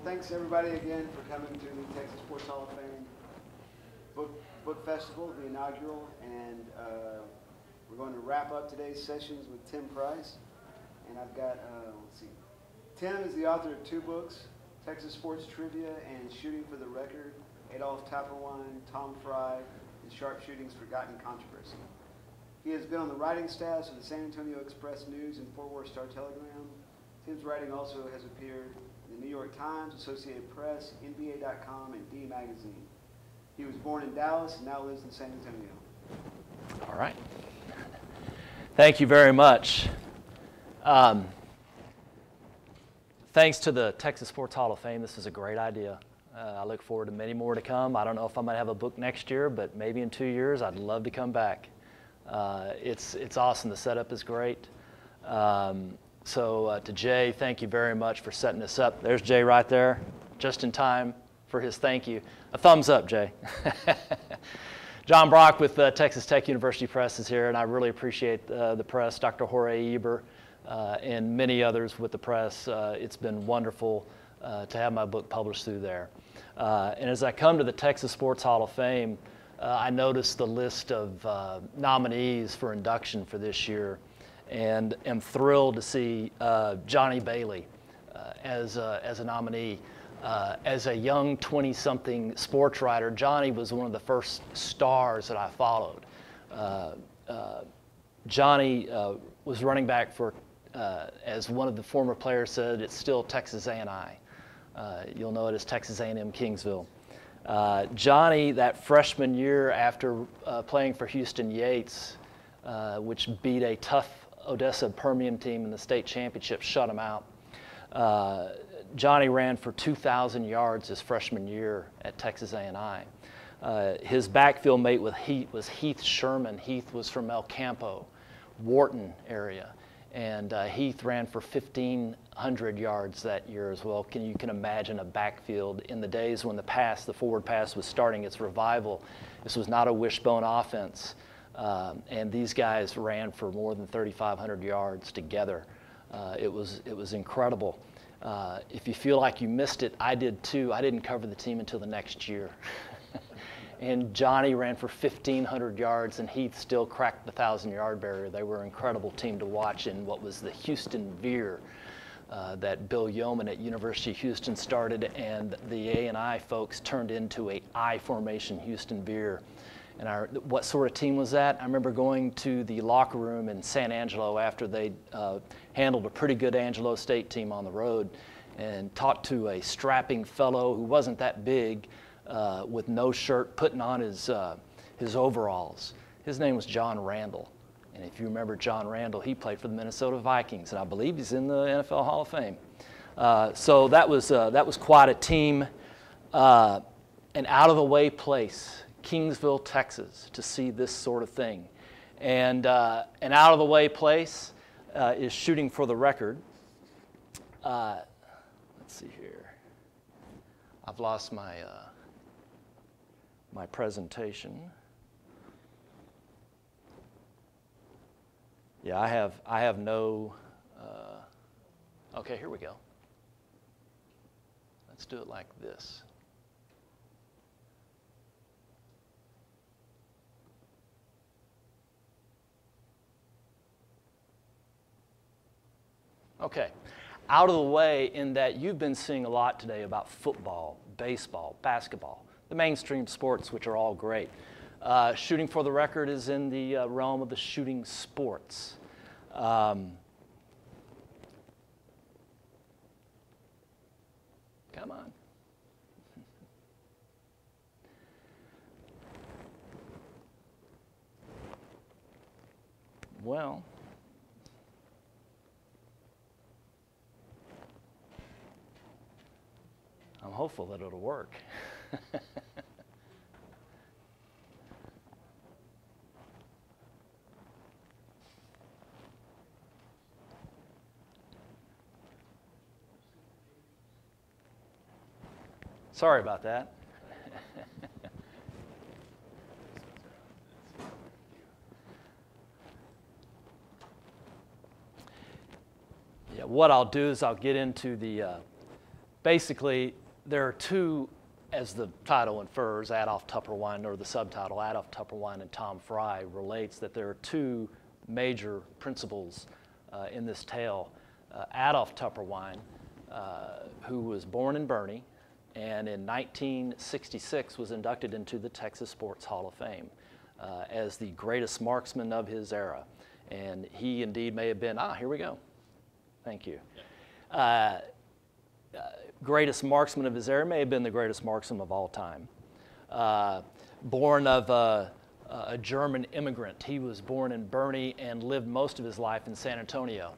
Well, thanks everybody again for coming to the Texas Sports Hall of Fame Book, Book Festival, the inaugural, and uh, we're going to wrap up today's sessions with Tim Price. And I've got, uh, let's see, Tim is the author of two books, Texas Sports Trivia and Shooting for the Record, Adolph Toepperwein, Tom Frye, and Sharpshooting's Forgotten Controversy. He has been on the writing staffs of the San Antonio Express News and Fort Worth Star Telegram. Tim's writing also has appeared New York Times, Associated Press, NBA.com, and D Magazine. He was born in Dallas and now lives in San Antonio. All right. Thank you very much. Um, thanks to the Texas Sports Hall of Fame, this is a great idea. Uh, I look forward to many more to come. I don't know if I'm going to have a book next year, but maybe in two years, I'd love to come back. Uh, it's, it's awesome. The setup is great. Um, so uh, to Jay, thank you very much for setting this up. There's Jay right there, just in time for his thank you. A thumbs up, Jay. John Brock with uh, Texas Tech University Press is here, and I really appreciate uh, the press, Dr. Jorge Iber, uh, and many others with the press. Uh, it's been wonderful uh, to have my book published through there. Uh, and as I come to the Texas Sports Hall of Fame, I noticed the list of nominees for induction for this year, and am thrilled to see Johnny Bailey as, as a nominee. Uh, as a young 20 something sports writer, Johnny was one of the first stars that I followed. Uh, uh, Johnny uh, was running back for, uh, as one of the former players said, it's still Texas A&I. Uh, you'll know it as Texas A&M Kingsville. Johnny, that freshman year after playing for Houston Yates, which beat a tough Odessa Permian team in the state championship, shut him out. Johnny ran for 2,000 yards his freshman year at Texas A&I. Uh, his backfield mate with Heath was Heath Sherman. Heath was from El Campo, Wharton area. And uh, Heath ran for 1,500 yards that year as well. Can you can imagine a backfield in the days when the pass, the forward pass, was starting its revival. This was not a wishbone offense. Um, and these guys ran for more than 3,500 yards together. Uh, it, was, it was incredible. Uh, if you feel like you missed it, I did too. I didn't cover the team until the next year. and Johnny ran for 1,500 yards, and Heath still cracked the 1,000 yard barrier. They were an incredible team to watch in what was the Houston Veer. Uh, that Bill Yeoman at University of Houston started, and the A&I folks turned into a I formation Houston Veer. And our, what sort of team was that? I remember going to the locker room in San Angelo after they uh, handled a pretty good Angelo State team on the road and talked to a strapping fellow who wasn't that big uh, with no shirt putting on his, uh, his overalls. His name was John Randle, And if you remember John Randle, he played for the Minnesota Vikings, and I believe he's in the NFL Hall of Fame. Uh, so that was, uh, that was quite a team, uh, an out of the way place Kingsville, Texas, to see this sort of thing. And uh, an out of the way place uh, is shooting for the record. Uh, let's see here. I've lost my, uh, my presentation. Yeah, I have, I have no. Uh, okay, here we go. Let's do it like this. Okay. Out of the way in that you've been seeing a lot today about football, baseball, basketball, the mainstream sports, which are all great. Uh, shooting for the record is in the uh, realm of the shooting sports. Um, come on. well, I'm hopeful that it'll work. Sorry about that. yeah, what I'll do is I'll get into the uh, basically, there are two, as the title infers, Adolf Toepperwein, or the subtitle, Adolf Toepperwein and Tom Frye relates that there are two major principles uh, in this tale. Uh, Adolf Toepperwein, uh, who was born in Boerne and in 1966 was inducted into the Texas Sports Hall of Fame uh, as the greatest marksman of his era. And he indeed may have been, ah, here we go. Thank you. Uh, uh, greatest marksman of his era, may have been the greatest marksman of all time. Uh, born of a, a German immigrant, he was born in Boerne and lived most of his life in San Antonio.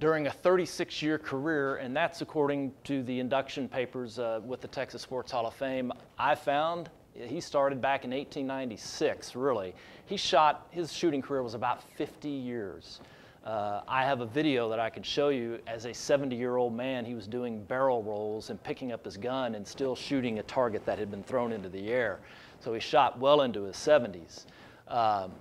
During a 36 year career, and that's according to the induction papers uh, with the Texas Sports Hall of Fame, I found he started back in 1896, really. He shot, his shooting career was about 50 years. Uh, I have a video that I can show you as a 70 year old man. He was doing barrel rolls and picking up his gun and still shooting a target that had been thrown into the air. So he shot well into his 70s. Um,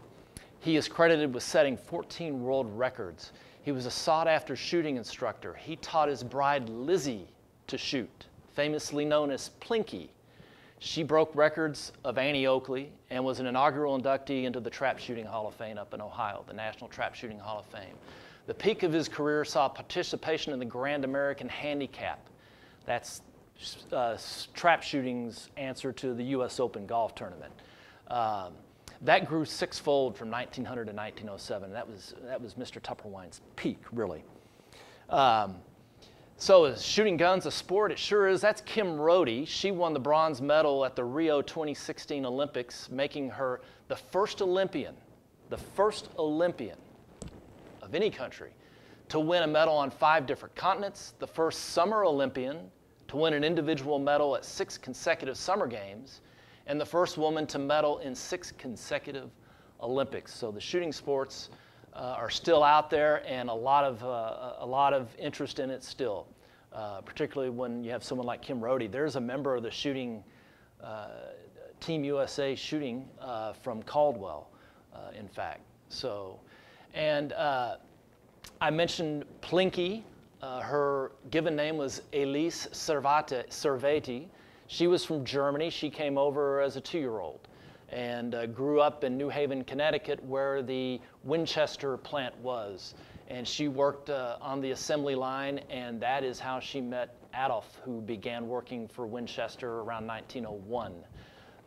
he is credited with setting 14 world records. He was a sought after shooting instructor. He taught his bride Lizzie to shoot, famously known as Plinky. She broke records of Annie Oakley and was an inaugural inductee into the Trap Shooting Hall of Fame up in Ohio, the National Trap Shooting Hall of Fame. The peak of his career saw participation in the Grand American Handicap. That's uh, trap shooting's answer to the U.S. Open golf tournament. Um, that grew sixfold from 1900 to 1907. That was, that was Mr. Toepperwein's peak, really. Um, so is shooting guns a sport? It sure is. That's Kim Rhode. She won the bronze medal at the Rio 2016 Olympics, making her the first Olympian, the first Olympian of any country to win a medal on five different continents, the first summer Olympian to win an individual medal at six consecutive summer games, and the first woman to medal in six consecutive Olympics. So the shooting sports uh, are still out there and a lot of, uh, a lot of interest in it still, uh, particularly when you have someone like Kim Rhode. There's a member of the shooting, uh, Team USA shooting uh, from Caldwell, uh, in fact. So, and I mentioned Plinky. her given name was Elise Servaty. She was from Germany. She came over as a two-year-old and uh, grew up in New Haven, Connecticut, where the Winchester plant was. And she worked uh, on the assembly line, and that is how she met Adolf, who began working for Winchester around 1901.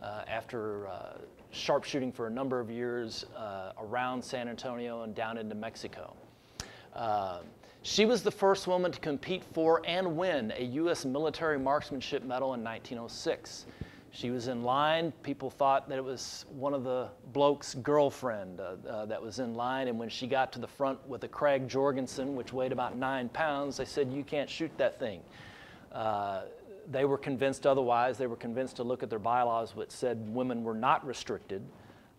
Uh, after uh, sharpshooting for a number of years uh, around San Antonio and down into Mexico. Uh, she was the first woman to compete for and win a U.S. military marksmanship medal in 1906. She was in line. People thought that it was one of the bloke's girlfriend uh, uh, that was in line. And when she got to the front with a Krag Jorgensen, which weighed about nine pounds, they said, You can't shoot that thing. Uh, they were convinced otherwise. They were convinced to look at their bylaws, which said women were not restricted.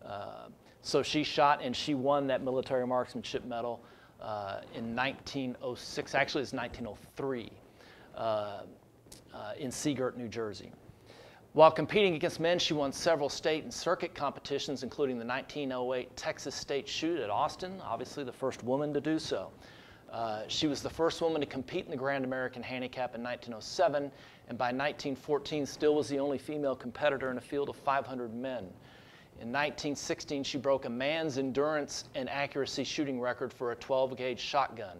Uh, so she shot and she won that military marksmanship medal uh, in 1906. Actually, it's 1903 uh, in Sea New Jersey. While competing against men, she won several state and circuit competitions, including the 1908 Texas State Shoot at Austin, obviously the first woman to do so. Uh, she was the first woman to compete in the Grand American Handicap in 1907, and by 1914 still was the only female competitor in a field of 500 men. In 1916, she broke a man's endurance and accuracy shooting record for a 12 gauge shotgun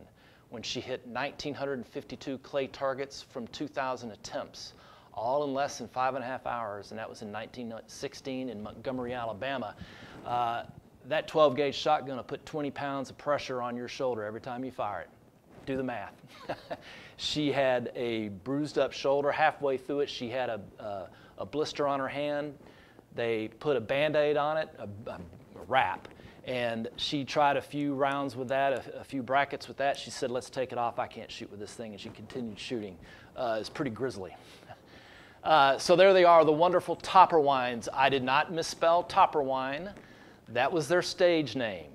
when she hit 1,952 clay targets from 2,000 attempts all in less than five and a half hours, and that was in 1916 in Montgomery, Alabama. Uh, that 12 gauge shotgun will put 20 pounds of pressure on your shoulder every time you fire it. Do the math. she had a bruised up shoulder. Halfway through it, she had a, a, a blister on her hand. They put a band aid on it, a, a, wrap, and she tried a few rounds with that, a, a, few brackets with that. She said, Let's take it off. I can't shoot with this thing. And she continued shooting. Uh, it's pretty grisly. Uh, so there they are, the wonderful Topperweins. I did not misspell Topperwein. That was their stage name.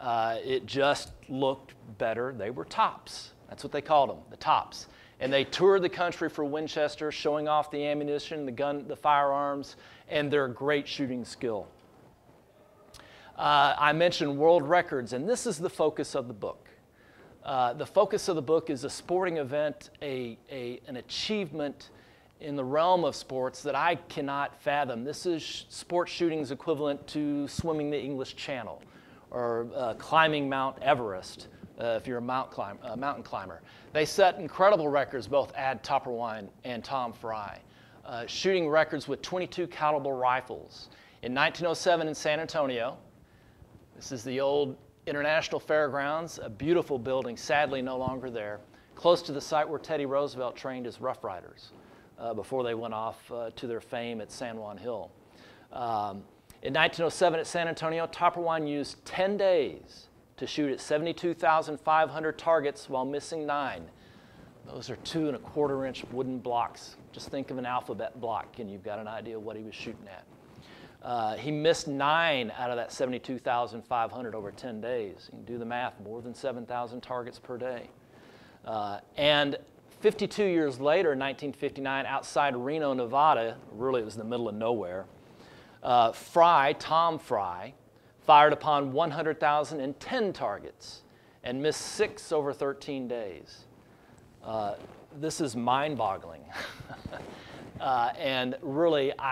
Uh, it just looked better. They were tops. That's what they called them, the tops. And they toured the country for Winchester, showing off the ammunition, the gun, the firearms, and their great shooting skill. Uh, I mentioned world records, and this is the focus of the book. Uh, the focus of the book is a sporting event, a, a, an achievement in the realm of sports that I cannot fathom. This is sports shooting's equivalent to swimming the English Channel or uh, climbing Mount Everest uh, if you're a mount climb, uh, mountain climber. They set incredible records, both Ad Topperwein and Tom Frye, uh, shooting records with 22 caliber rifles. In 1907 in San Antonio, this is the old International Fairgrounds, a beautiful building, sadly no longer there, close to the site where Teddy Roosevelt trained his Rough Riders uh, before they went off uh, to their fame at San Juan Hill. Um, in 1907 at San Antonio, Topperwein used 10 days to shoot at 72,500 targets while missing nine. Those are two and a quarter inch wooden blocks. Just think of an alphabet block, and you've got an idea what he was shooting at. Uh, he missed nine out of that 72,500 over 10 days. You can do the math, more than 7,000 targets per day. Uh, and 52 years later, in 1959, outside Reno, Nevada, really it was in the middle of nowhere, uh, Frye, Tom Frye, fired upon 100,010 targets and missed six over 13 days. Uh, this is mind boggling. uh, and really, I